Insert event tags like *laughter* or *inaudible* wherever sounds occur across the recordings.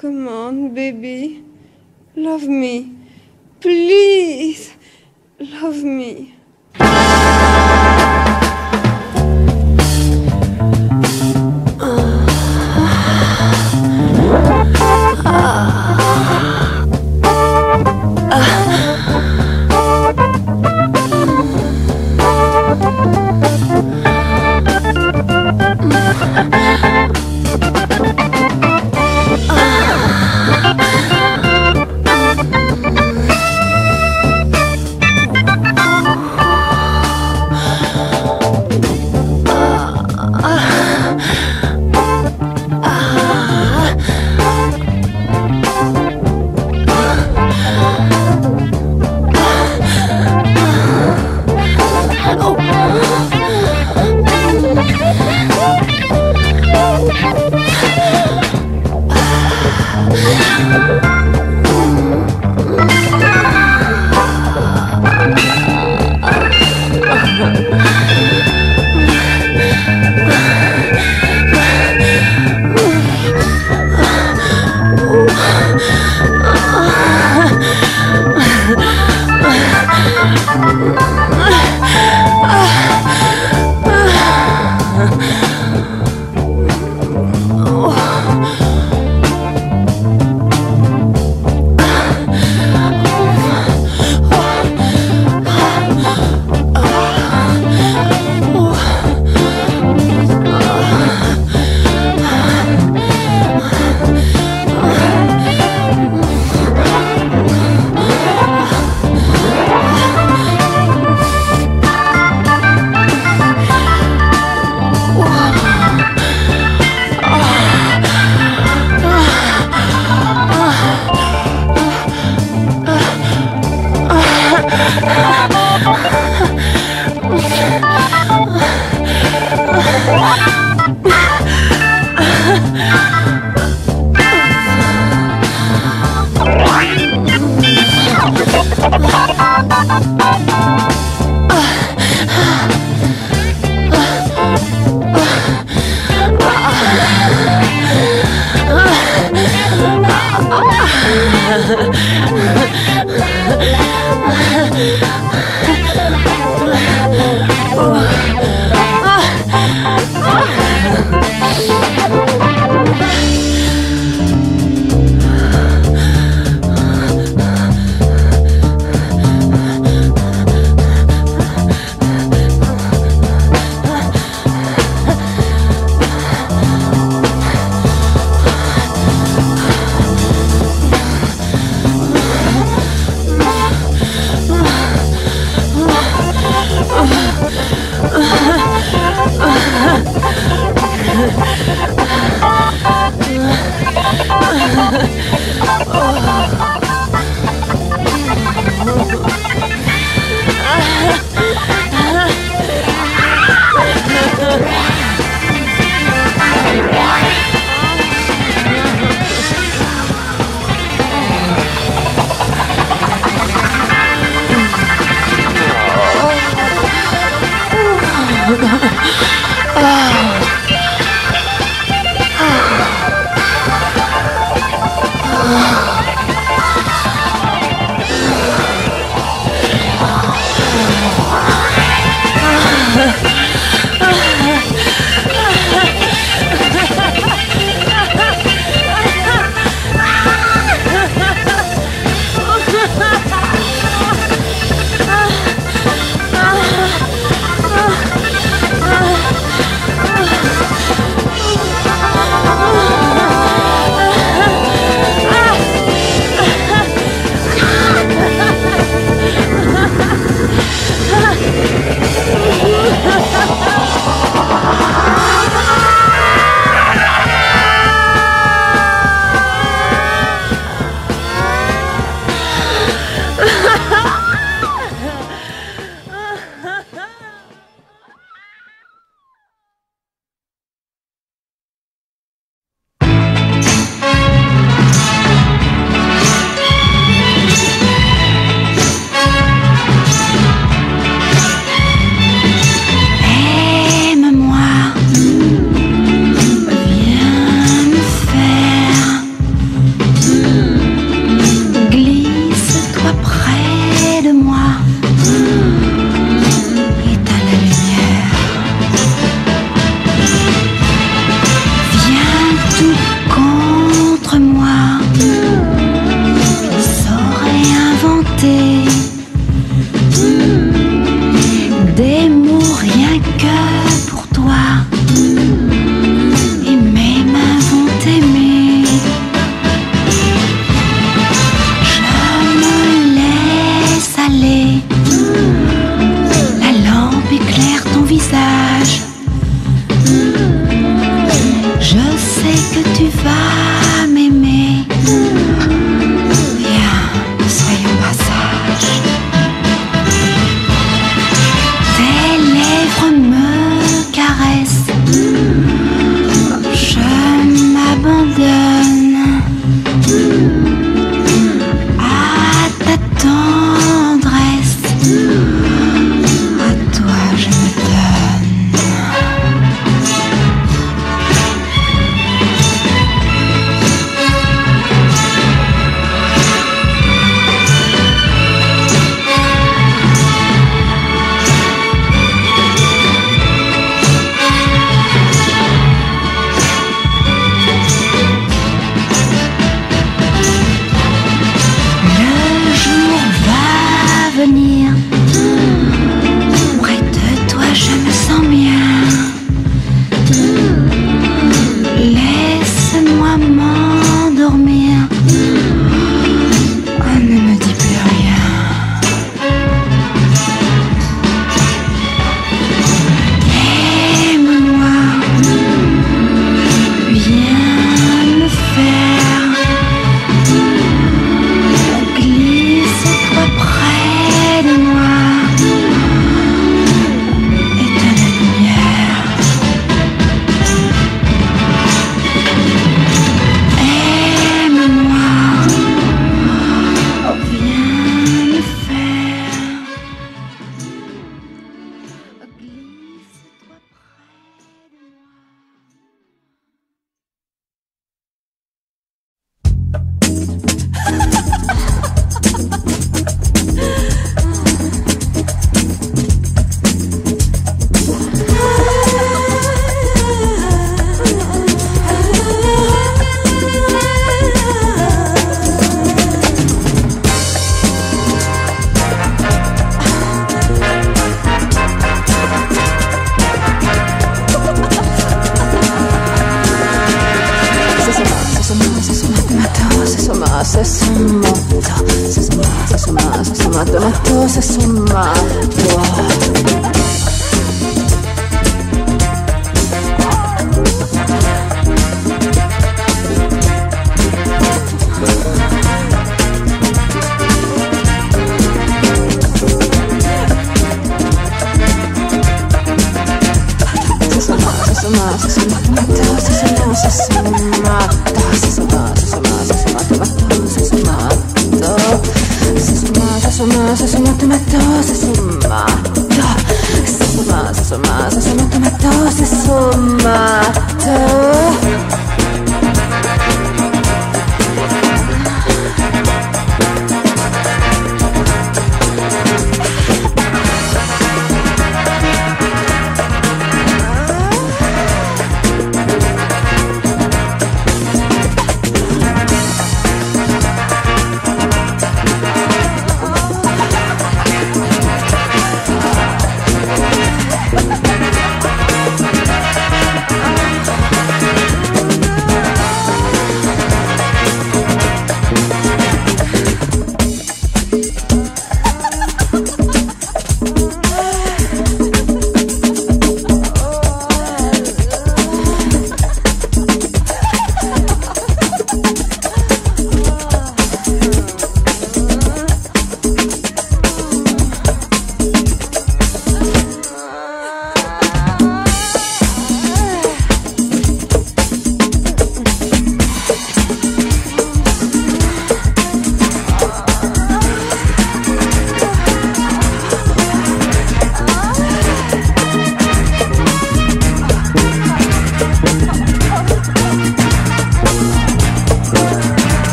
Come on, baby. Love me. Please. Love me. 哈 *laughs* 哈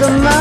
Welcome.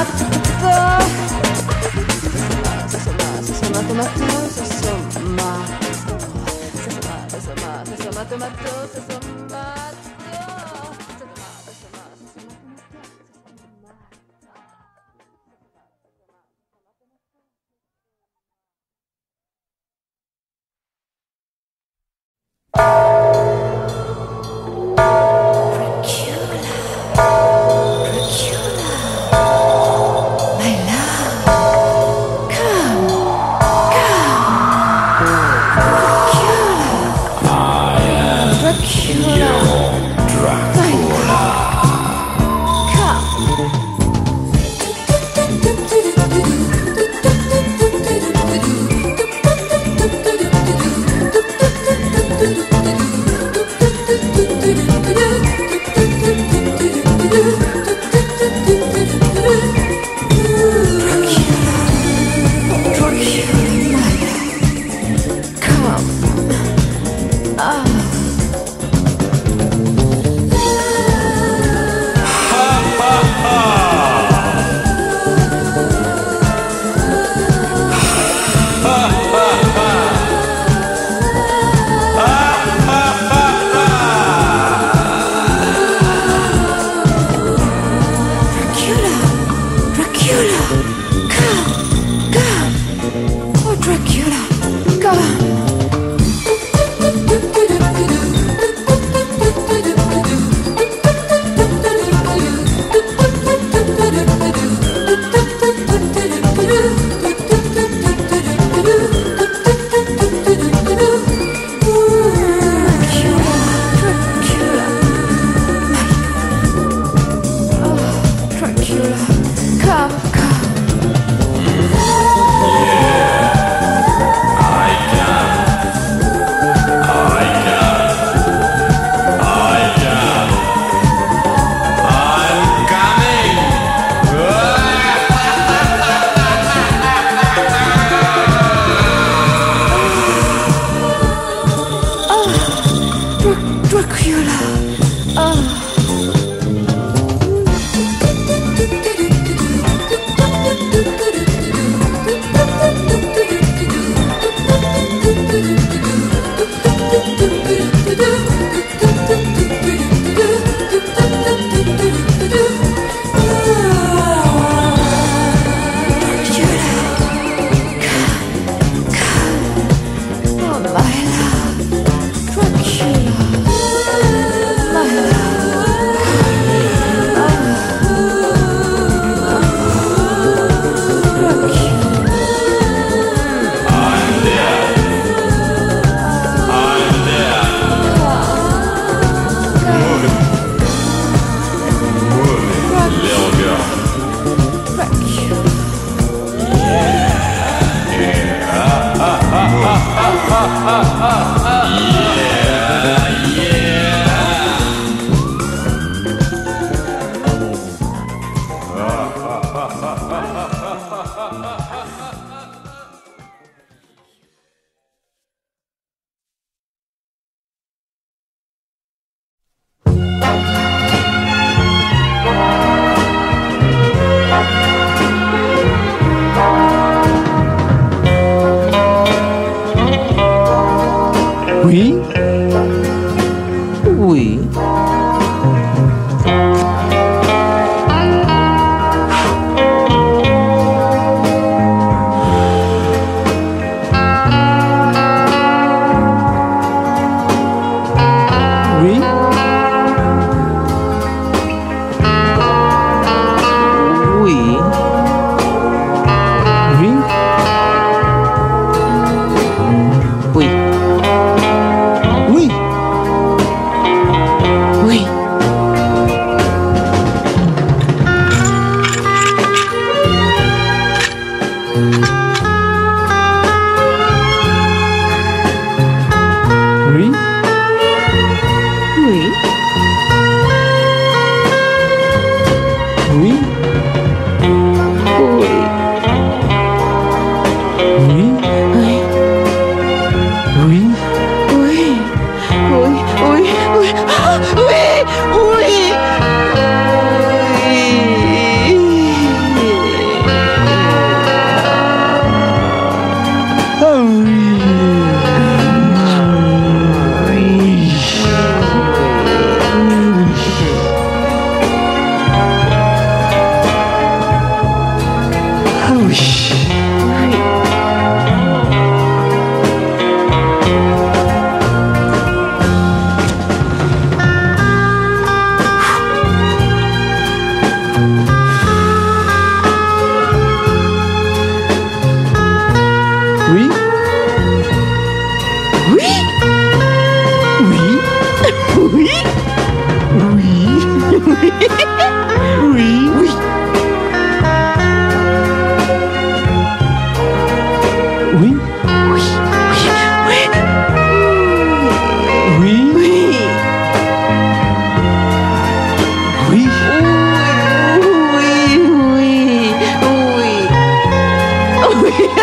*laughs* we were.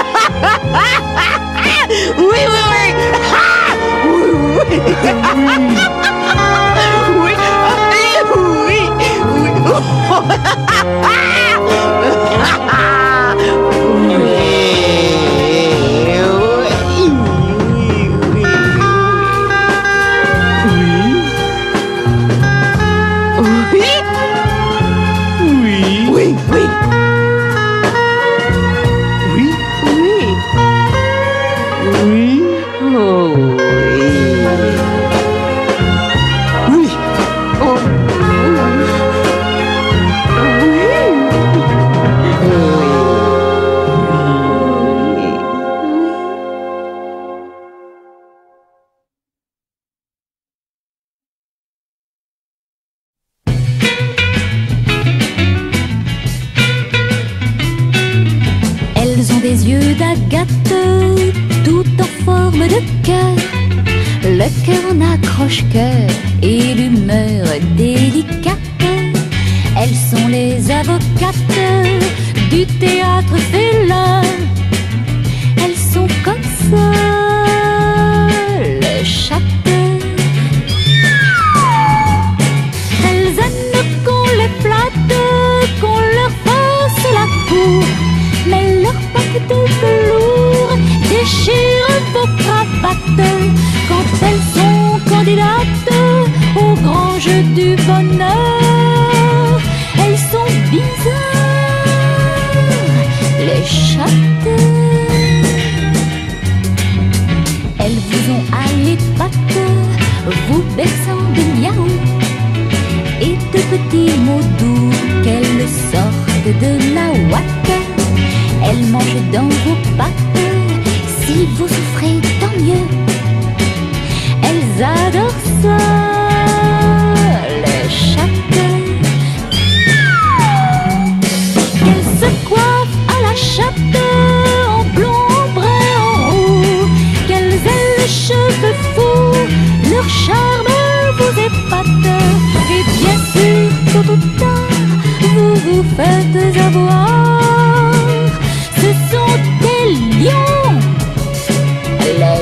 *laughs* we were *laughs*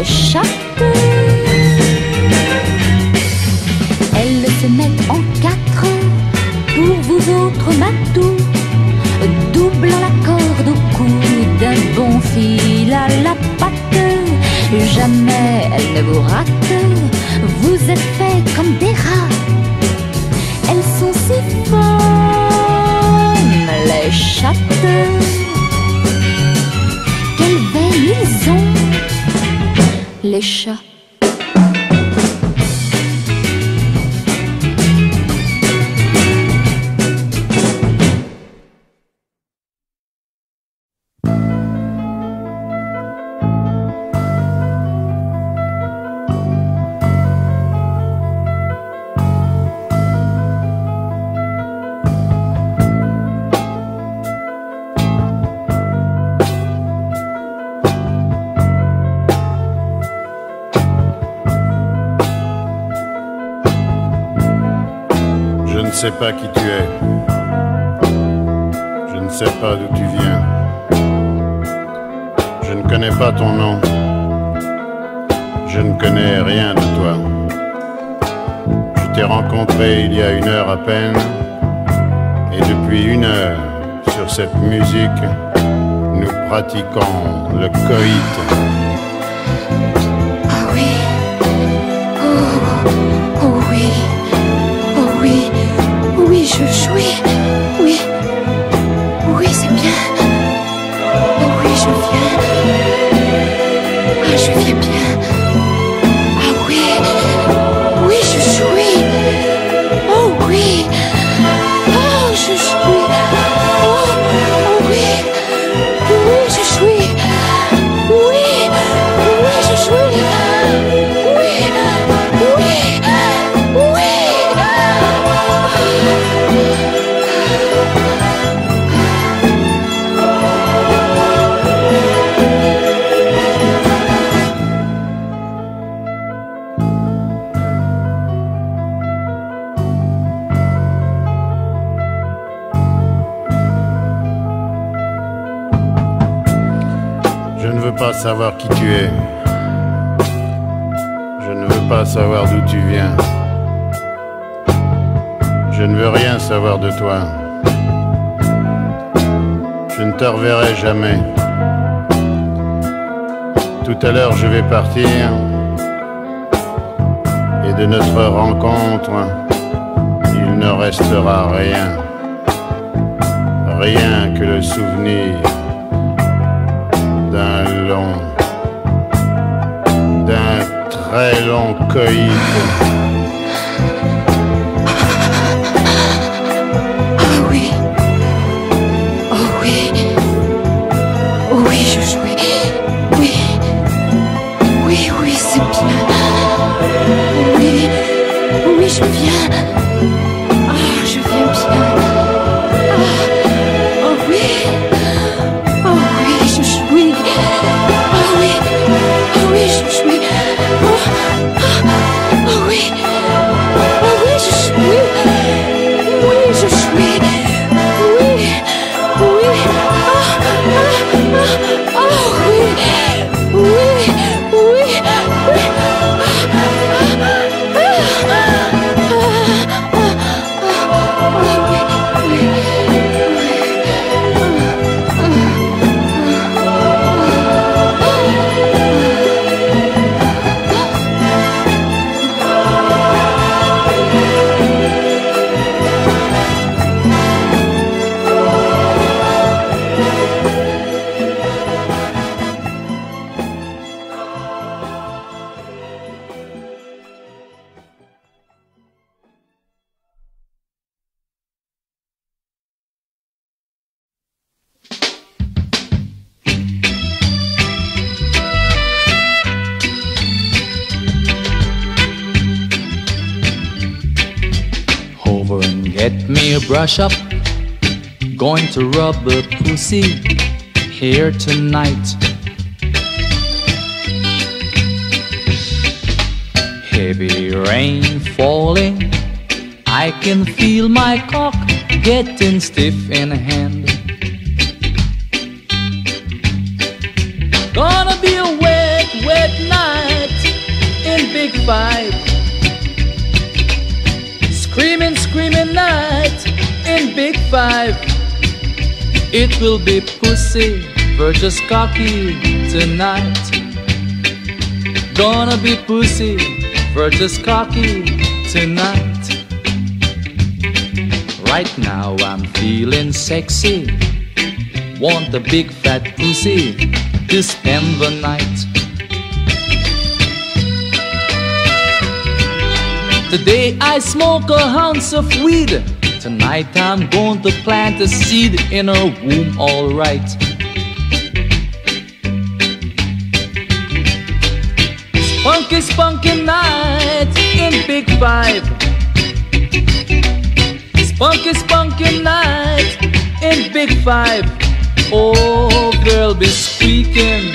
échappé. Elles se mettent en quatre pour vous autres matous, doublant la corde au cou d'un bon fil à la patte. Jamais elle ne vous rate. Les sais pas qui tu es. Je ne sais pas d'où tu viens. Je ne connais pas ton nom. Je ne connais rien de toi. Je t'ai rencontré il y a une heure à peine. Et depuis une heure, sur cette musique, nous pratiquons le coït. Je jouis. Oui. Oui, c'est bien. Oui, je viens. Ah, je viens ne veux rien savoir de toi. Je ne te reverrai jamais. Tout à l'heure, je vais partir. Et de notre rencontre, il ne restera rien. Rien que le souvenir d'un long, d'un très long coït. Brush up. Going to rub a pussy here tonight. Heavy rain falling. I can feel my cock getting stiff in hand. Gonna be a wet, wet night in Big Five. Screaming, screaming night in Big Five. It will be pussy versus cocky tonight. gonna be pussy versus cocky tonight. Right now I'm feeling sexy. Want a big fat pussy to spend the night. Today I smoke a ounce of weed. Tonight I'm going to plant a seed in her womb, alright. Spunky, spunky night in Big Five. Spunky, spunky night in Big Five. Oh, girl be squeaking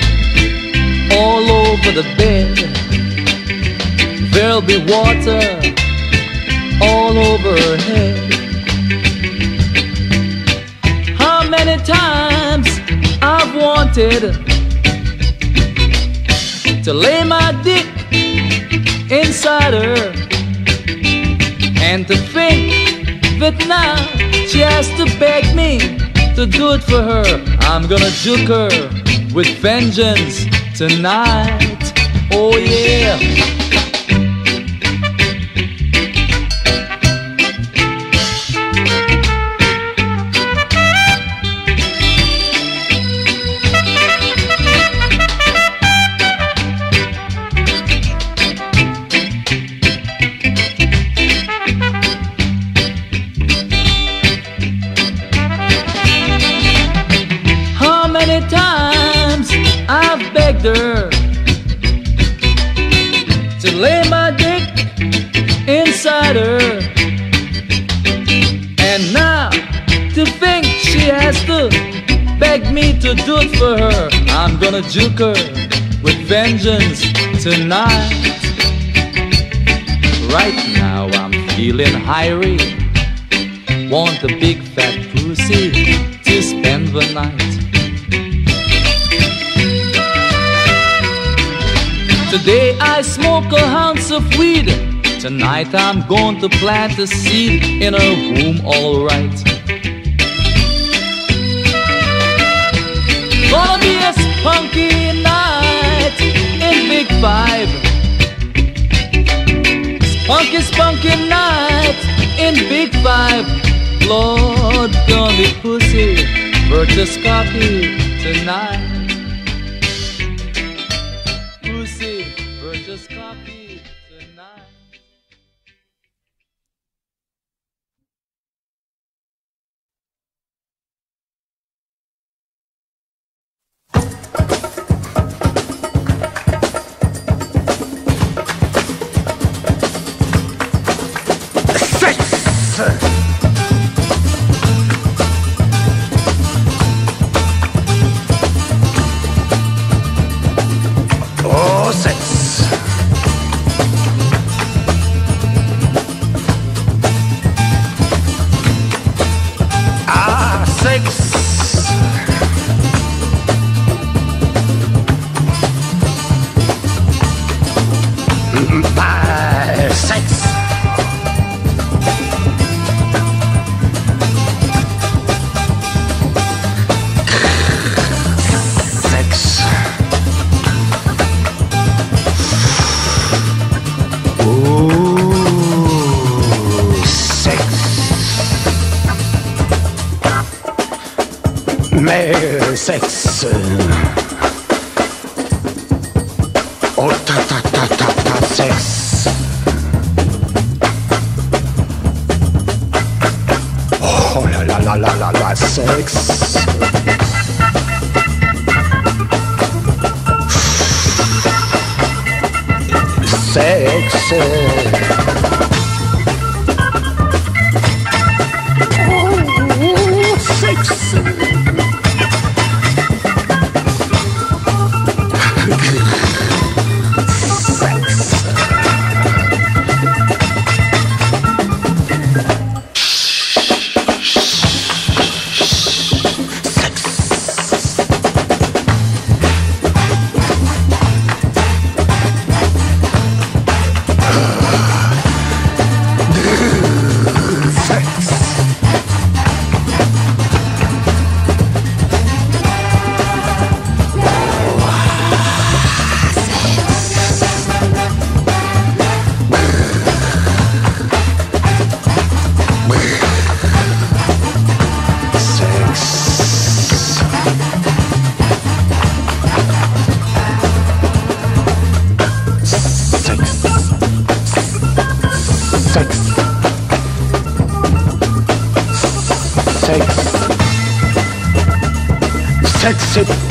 all over the bed. There'll be water all over her head. Many times I've wanted to lay my dick inside her and to think that now she has to beg me to do it for her. I'm gonna juke her with vengeance tonight. Oh yeah. She has to beg me to do it for her. I'm gonna juke her with vengeance tonight. Right now I'm feeling hiry. Want a big fat pussy to spend the night. Today I smoke a ounce of weed. Tonight I'm going to plant a seed in her womb, alright. Spunky night in Big Five. Lord, gonna be pussy versus coffee tonight. Mais sexe. Oh, ta ta ta ta ta sexe. Oh là là là là là là, sexe. Sexe.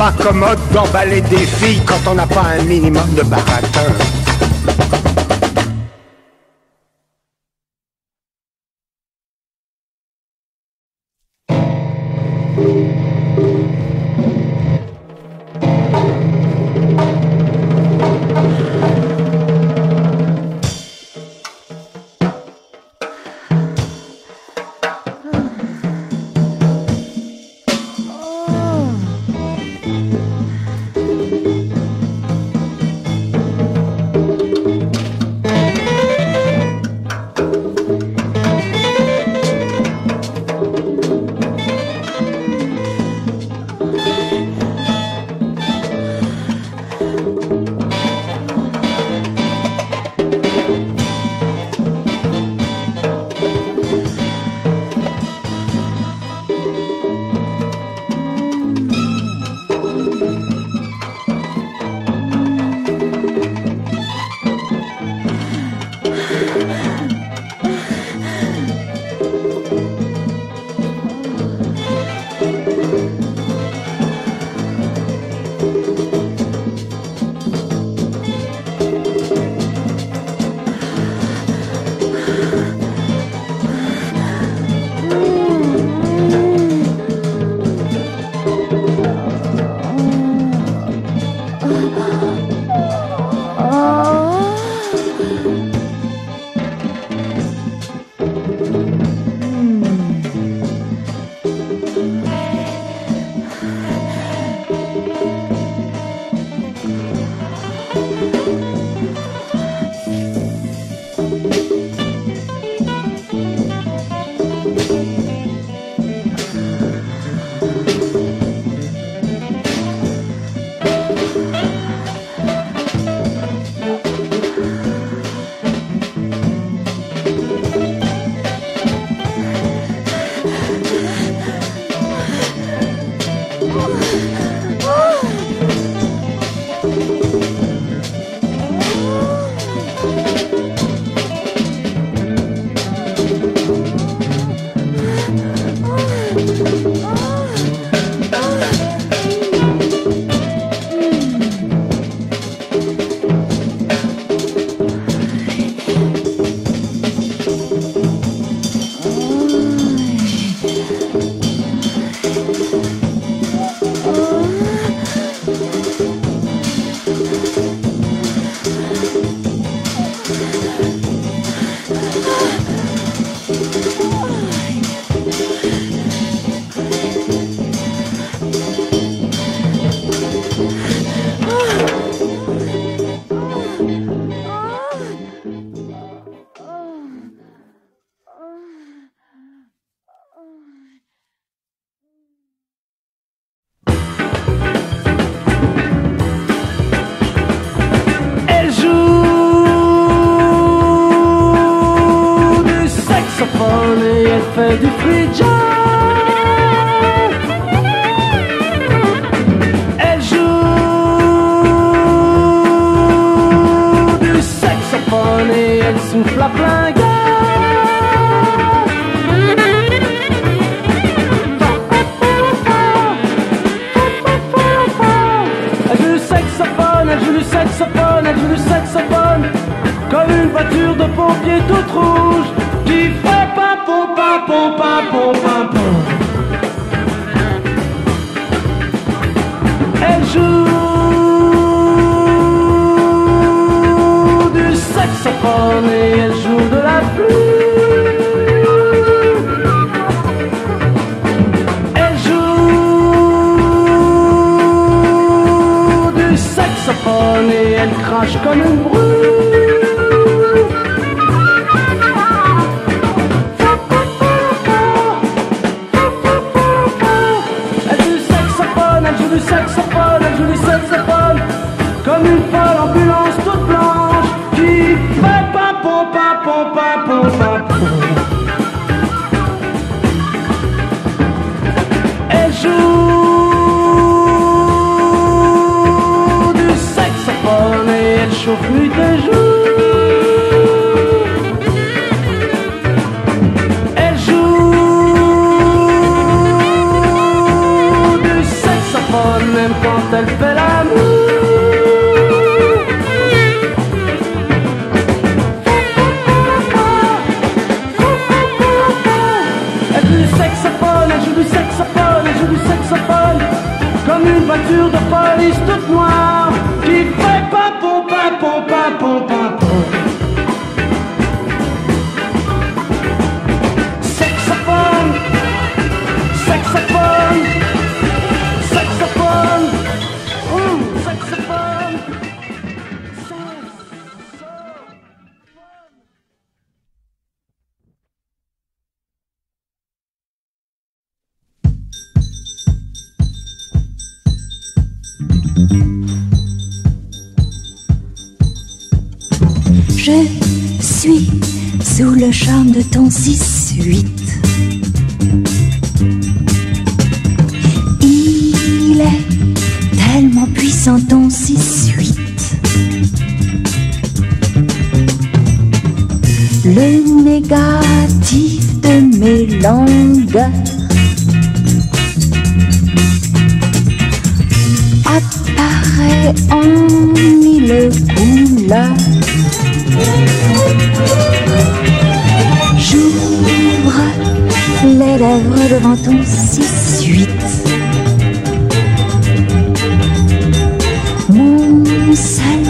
Pas commode d'emballer des filles quand on n'a pas un minimum de baratin. Elle fait du free jazz. Elle joue du saxophone et elle souffle à plein gaz. Elle joue du saxophone, Comme une voiture de pompier toute rouge Qui fait pom pam pom Elle joue du saxophone et elle joue de la pluie Elle joue du saxophone et elle crache comme une chauffe nuit et jour. Ton 6-8. Il est tellement puissant ton 6-8. Le négatif de mes langues apparaît en mille couleurs. Les lèvres devant ton 6-8. Mon seul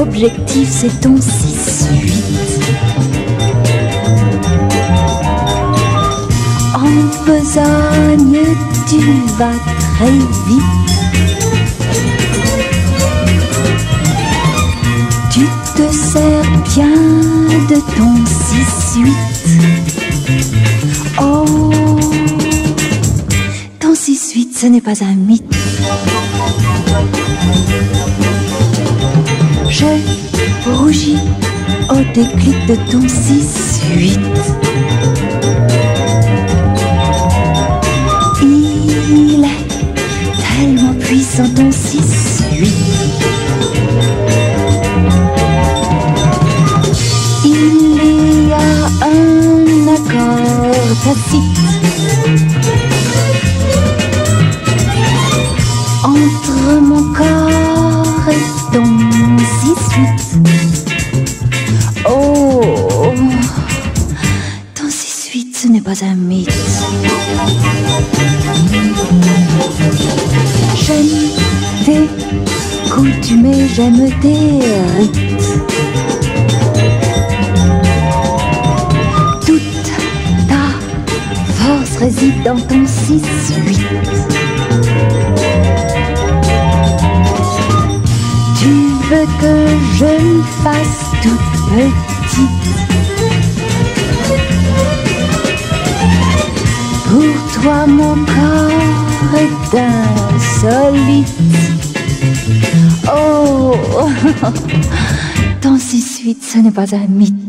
objectif, c'est ton 6-8. En besogne, tu vas très vite. Tu te sers bien de ton 6-8. Ton 6-8, ce n'est pas un mythe. Je rougis au déclic de ton 6-8. Il est tellement puissant ton 6-8. Entre mon corps et ton 6-8. Oh, ton 6-8, ce n'est pas un mythe. J'aime tes coutumes, j'aime tes rites. Dans ton 6-8. Tu veux que je me fasse toute petite. Pour toi mon corps est insolite. Oh. *laughs* Ton 6-8 ce n'est pas un mythe